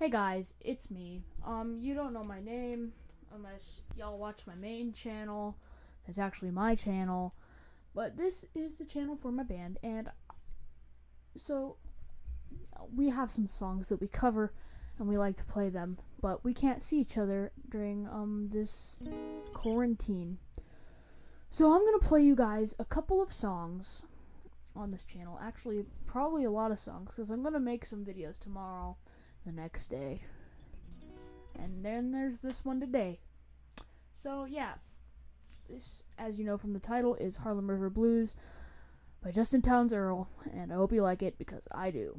Hey guys, it's me. Um, you don't know my name unless y'all watch my main channel. That's actually my channel. But this is the channel for my band, and so we have some songs that we cover and we like to play them, but we can't see each other during um this quarantine. So I'm gonna play you guys a couple of songs on this channel. Actually, probably a lot of songs because I'm gonna make some videos tomorrow, the next day, and then there's this one today. So yeah, this, as you know from the title, is Harlem River Blues by Justin Townes Earle, and I hope you like it because I do.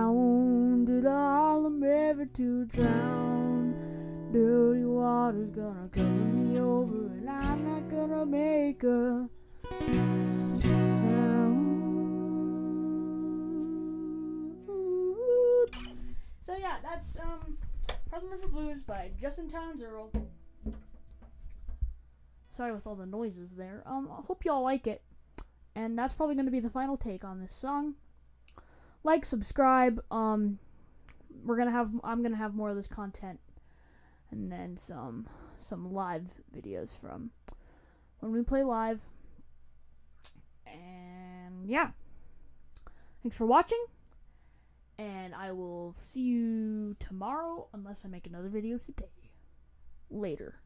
Uptown to the Harlem River to drown. Dirty water's gonna cover me over, and I'm not gonna make a sound. So yeah, that's um Harlem River Blues by Justin Townes Earle. Sorry with all the noises there. Um, I hope y'all like it. And that's probably going to be the final take on this song. Like, subscribe. Um, we're gonna have. I'm gonna have more of this content, and then some some live videos from when we play live. And yeah, thanks for watching. And I will see you tomorrow, unless I make another video today. Later.